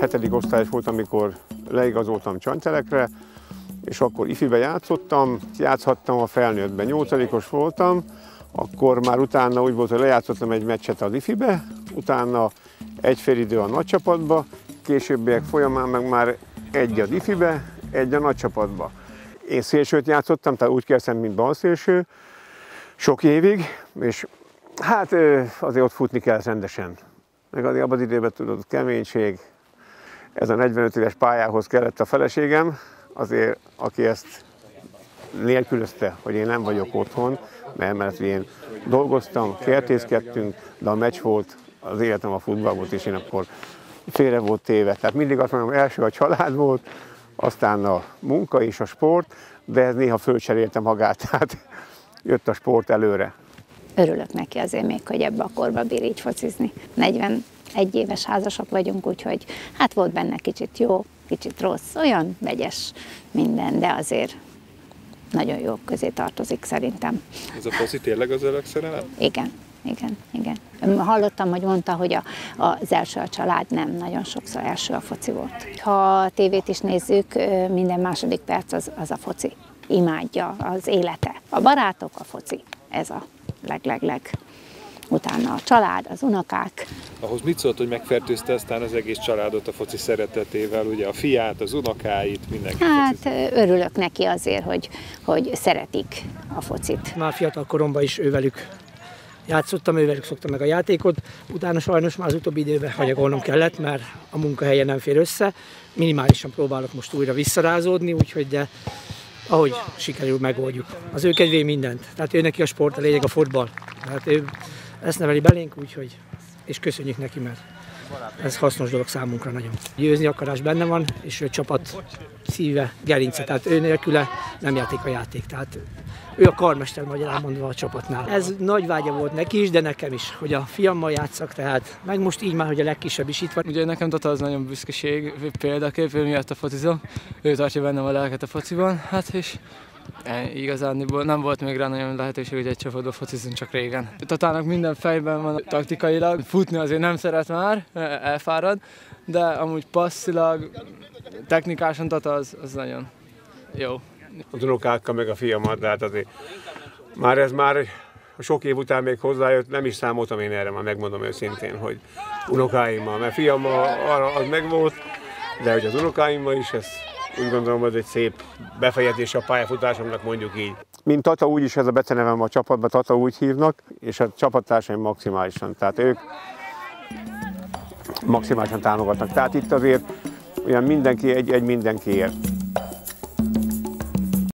hetedik osztályos volt, amikor leigazoltam Csantelekre, és akkor ifibe játszottam, játszhattam a felnőttben, nyolcadikos voltam, akkor már utána úgy volt, hogy lejátszottam egy meccset az ifibe, utána egy fél idő a nagy csapatba, későbbiek folyamán meg már egy az ifibe, egy a nagy csapatba. Én szélsőt játszottam, tehát úgy kezdtem, mint balszélső, sok évig, és hát azért ott futni kell rendesen. Meg azért abban az időben tudod, keménység, ez a 45 éves pályához kellett a feleségem, azért, aki ezt nélkülözte, hogy én nem vagyok otthon, mert, mert én dolgoztam, kertészkedtünk, de a meccs volt, az életem a futball volt, és én akkor félre volt téve. Tehát mindig azt mondom, első a család volt, aztán a munka és a sport, de ez néha fölcserélte magát, tehát jött a sport előre. Örülök neki azért még, hogy ebbe a korba bír így focizni. 41 éves házasok vagyunk, úgyhogy hát volt benne kicsit jó, kicsit rossz, olyan vegyes minden, de azért nagyon jó közé tartozik szerintem. Ez a foci tényleg az örök szerelem? Igen, igen, igen. Hallottam, hogy mondta, hogy a, az első a család nem, nagyon sokszor első a foci volt. Ha a tévét is nézzük, minden második perc az, az a foci. Imádja az élete. A barátok, a foci. Ez a leg-leg-leg utána a család, az unokák. Ahhoz mit szólt, hogy megfertőzte aztán az egész családot a foci szeretetével, ugye a fiát, az unokáit, mindenki Hát focizik. örülök neki azért, hogy, hogy szeretik a focit. Már fiatal koromban is ővelük játszottam, ővelük szoktam meg a játékot, utána sajnos már az utóbbi időben hagyagolnom kellett, mert a munkahelyen nem fér össze. Minimálisan próbálok most újra visszarázódni, úgyhogy de ahogy sikerül, megoldjuk. Az ő kedvé mindent. Tehát ő neki a sport, a lényeg a fotball. Tehát ő ezt neveli belénk, úgyhogy, és köszönjük neki, mert ez hasznos dolog számunkra nagyon. Győzni akarás benne van, és ő csapat szíve, gerince, tehát ő nélküle nem játék a játék. Tehát ő a karmester magyarán mondva a csapatnál. Ez nagy vágya volt neki is, de nekem is, hogy a fiammal játszak, tehát meg most így már, hogy a legkisebb is itt van. Ugye nekem Tata az nagyon büszkeség, példakép, ő miatt a focizom, ő tartja bennem a lelket a fociban, hát és Igazán nem volt még rá nagyon lehetőség, hogy egy csapatban focizunk csak régen. Tatának minden fejben van taktikailag, futni azért nem szeret már, elfárad, de amúgy passzilag, technikásan Tata az, az nagyon jó. Az unokákkal meg a fiamat, tehát azért már ez már sok év után még hozzájött, nem is számoltam én erre, már megmondom őszintén, hogy unokáimmal, mert fiammal arra az megvolt, de hogy az unokáimmal is, ez úgy gondolom, hogy egy szép befejezés a pályafutásomnak, mondjuk így. Mint Tata, úgy is ez a becenevem a csapatban, Tata úgy hívnak, és a csapattársaim maximálisan. Tehát ők maximálisan támogatnak. Tehát itt azért olyan mindenki egy, egy mindenkiért.